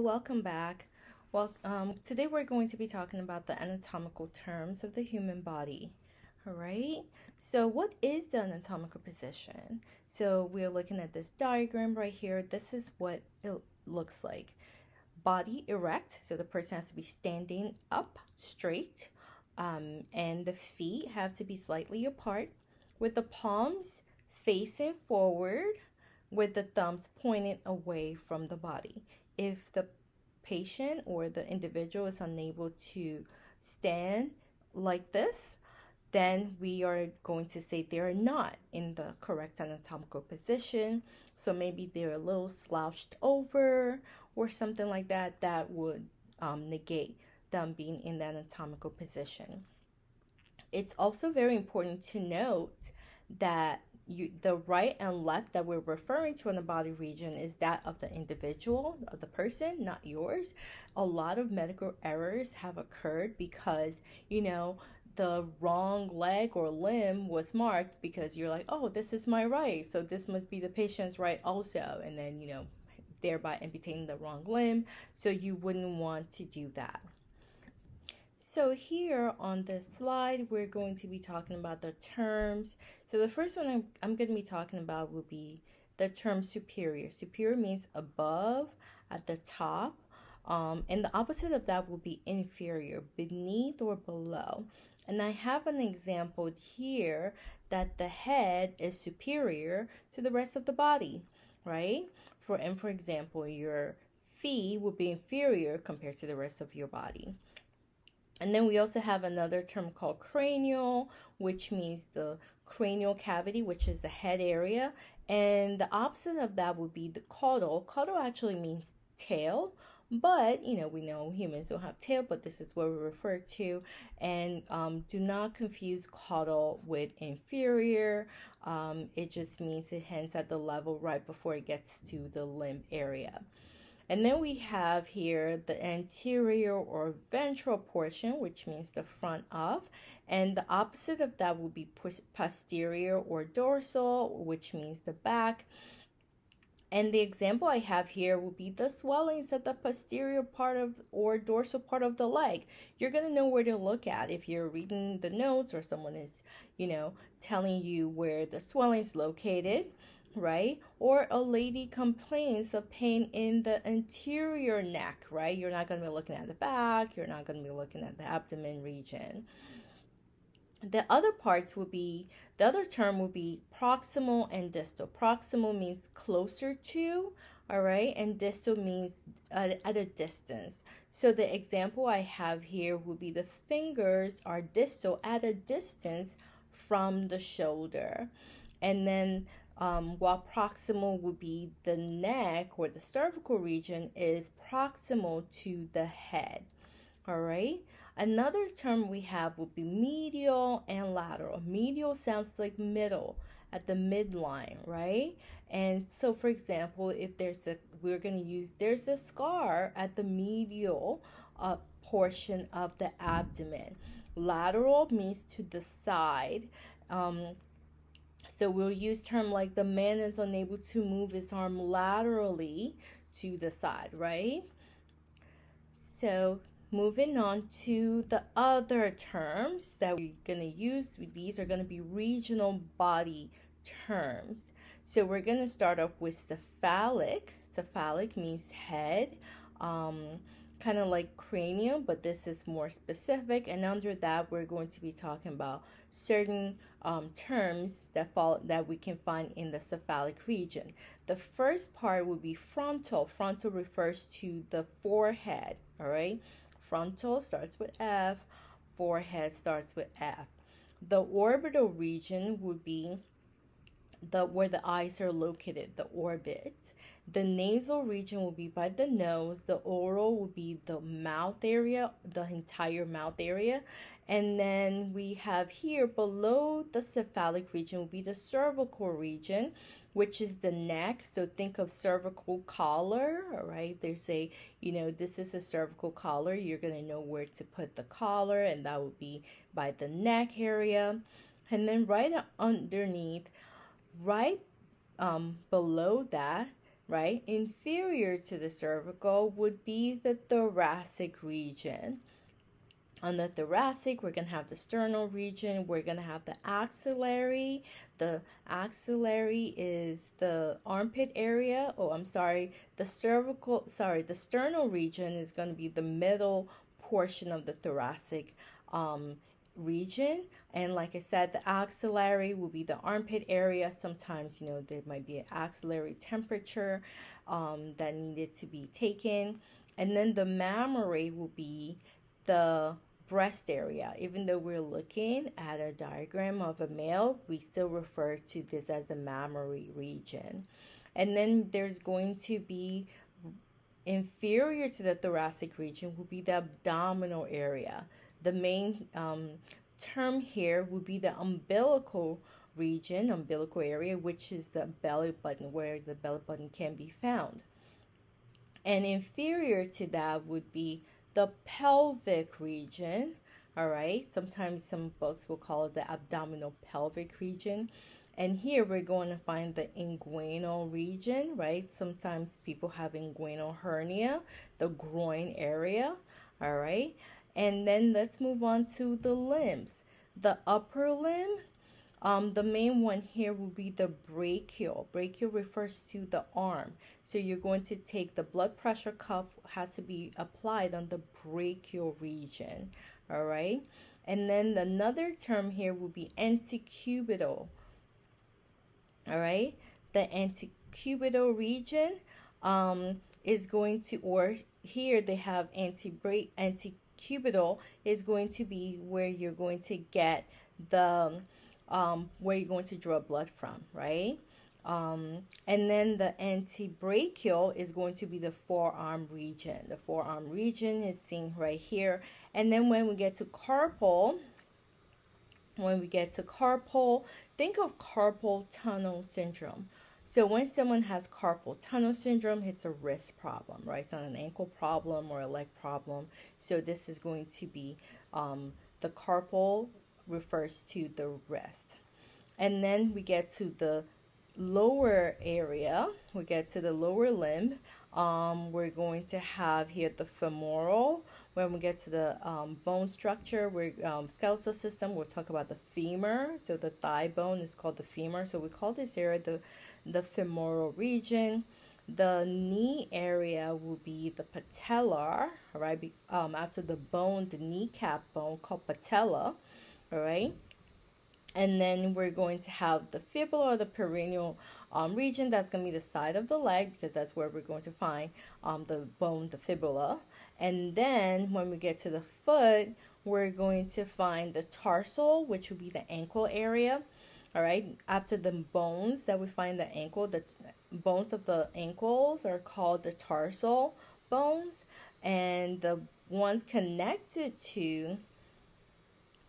welcome back. Well, um, today we're going to be talking about the anatomical terms of the human body. All right. So, what is the anatomical position? So, we're looking at this diagram right here. This is what it looks like. Body erect, so the person has to be standing up straight, um, and the feet have to be slightly apart, with the palms facing forward, with the thumbs pointed away from the body. If the patient or the individual is unable to stand like this, then we are going to say they are not in the correct anatomical position. So maybe they're a little slouched over or something like that, that would um, negate them being in the anatomical position. It's also very important to note that you, the right and left that we're referring to in the body region is that of the individual, of the person, not yours. A lot of medical errors have occurred because, you know, the wrong leg or limb was marked because you're like, oh, this is my right, so this must be the patient's right also. And then, you know, thereby amputating the wrong limb. So you wouldn't want to do that. So here on this slide, we're going to be talking about the terms. So the first one I'm, I'm going to be talking about will be the term superior. Superior means above, at the top. Um, and the opposite of that will be inferior, beneath or below. And I have an example here that the head is superior to the rest of the body, right? For and for example, your feet will be inferior compared to the rest of your body. And then we also have another term called cranial, which means the cranial cavity, which is the head area. And the opposite of that would be the caudal. Caudal actually means tail, but you know we know humans don't have tail but this is what we refer to and um, do not confuse caudal with inferior um, it just means it ends at the level right before it gets to the limb area and then we have here the anterior or ventral portion, which means the front of. And the opposite of that will be posterior or dorsal, which means the back. And the example I have here will be the swellings at the posterior part of or dorsal part of the leg. You're going to know where to look at if you're reading the notes or someone is, you know, telling you where the swelling is located right? Or a lady complains of pain in the anterior neck, right? You're not going to be looking at the back, you're not going to be looking at the abdomen region. The other parts would be, the other term would be proximal and distal. Proximal means closer to, all right, and distal means at, at a distance. So the example I have here would be the fingers are distal at a distance from the shoulder. And then um, while proximal would be the neck or the cervical region, is proximal to the head. All right. Another term we have would be medial and lateral. Medial sounds like middle at the midline, right? And so, for example, if there's a, we're going to use, there's a scar at the medial uh, portion of the abdomen. Lateral means to the side. Um, so we'll use term like the man is unable to move his arm laterally to the side, right? So moving on to the other terms that we're going to use, these are going to be regional body terms. So we're going to start off with cephalic. Cephalic means head. Um, kind of like cranium, but this is more specific. And under that, we're going to be talking about certain um, terms that fall that we can find in the cephalic region. The first part would be frontal. Frontal refers to the forehead. All right, frontal starts with F. Forehead starts with F. The orbital region would be the where the eyes are located, the orbit. The nasal region will be by the nose. The oral will be the mouth area, the entire mouth area. And then we have here below the cephalic region will be the cervical region, which is the neck. So think of cervical collar, all right? There's a, you know, this is a cervical collar. You're going to know where to put the collar, and that would be by the neck area. And then right underneath, right um, below that, right? Inferior to the cervical would be the thoracic region. On the thoracic, we're going to have the sternal region. We're going to have the axillary. The axillary is the armpit area. Oh, I'm sorry. The cervical, sorry, the sternal region is going to be the middle portion of the thoracic um, region. And like I said, the axillary will be the armpit area. Sometimes, you know, there might be an axillary temperature um, that needed to be taken. And then the mammary will be the breast area. Even though we're looking at a diagram of a male, we still refer to this as a mammary region. And then there's going to be inferior to the thoracic region will be the abdominal area. The main um, term here would be the umbilical region, umbilical area, which is the belly button, where the belly button can be found. And inferior to that would be the pelvic region. All right, sometimes some books will call it the abdominal pelvic region. And here we're going to find the inguinal region, right? Sometimes people have inguinal hernia, the groin area, all right? And then let's move on to the limbs. The upper limb, um, the main one here will be the brachial. Brachial refers to the arm. So you're going to take the blood pressure cuff has to be applied on the brachial region. All right. And then another term here will be antecubital. All right. The antecubital region um, is going to, or here they have anti antecubital is going to be where you're going to get the um, where you're going to draw blood from, right? Um, and then the antebrachial is going to be the forearm region. The forearm region is seen right here. And then when we get to carpal, when we get to carpal, think of carpal tunnel syndrome. So when someone has carpal tunnel syndrome, it's a wrist problem, right? It's not an ankle problem or a leg problem. So this is going to be um, the carpal refers to the wrist. And then we get to the lower area, we get to the lower limb. Um, we're going to have here the femoral. When we get to the um, bone structure, we're um, skeletal system. We'll talk about the femur. So the thigh bone is called the femur. So we call this area the the femoral region. The knee area will be the patellar, right? Um, after the bone, the kneecap bone called patella all right and then we're going to have the fibula or the peroneal um, region that's going to be the side of the leg because that's where we're going to find um, the bone the fibula. And then when we get to the foot we're going to find the tarsal which will be the ankle area. All right after the bones that we find the ankle the bones of the ankles are called the tarsal bones. And the ones connected to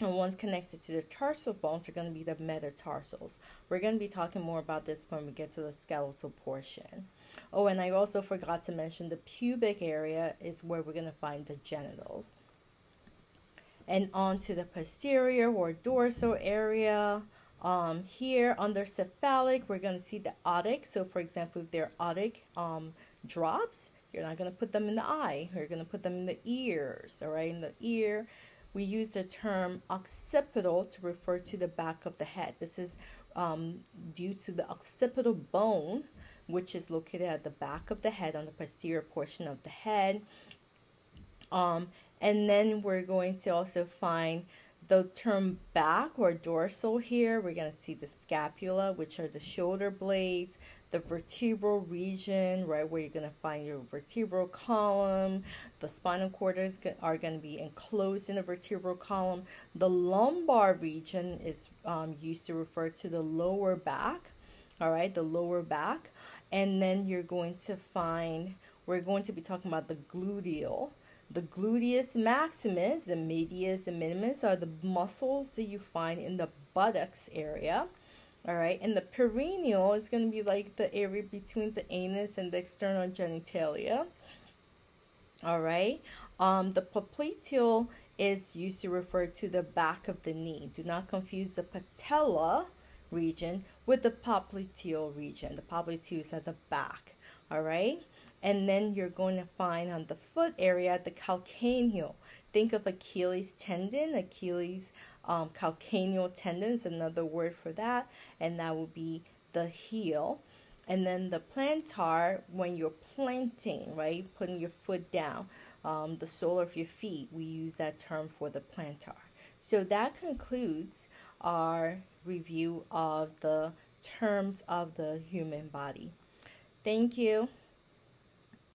and ones connected to the tarsal bones are going to be the metatarsals. We're going to be talking more about this when we get to the skeletal portion. Oh, and I also forgot to mention the pubic area is where we're going to find the genitals. And on to the posterior or dorsal area. Um, here under cephalic, we're going to see the otic. So, for example, if there are otic um, drops, you're not going to put them in the eye. You're going to put them in the ears, all right, in the ear we use the term occipital to refer to the back of the head. This is um, due to the occipital bone, which is located at the back of the head on the posterior portion of the head. Um, and then we're going to also find the term back or dorsal here. We're going to see the scapula, which are the shoulder blades, the vertebral region, right, where you're going to find your vertebral column. The spinal cord is, are going to be enclosed in the vertebral column. The lumbar region is um, used to refer to the lower back, all right, the lower back. And then you're going to find, we're going to be talking about the gluteal. The gluteus maximus, the medius, the minimus are the muscles that you find in the buttocks area. All right, and the perineal is going to be like the area between the anus and the external genitalia. All right, um, the popliteal is used to refer to the back of the knee. Do not confuse the patella region with the popliteal region. The popliteal is at the back, all right? And then you're going to find on the foot area the calcaneal. Think of Achilles tendon. Achilles um, calcaneal tendon is another word for that, and that would be the heel. And then the plantar, when you're planting, right, putting your foot down, um, the sole of your feet, we use that term for the plantar. So that concludes our review of the terms of the human body. Thank you.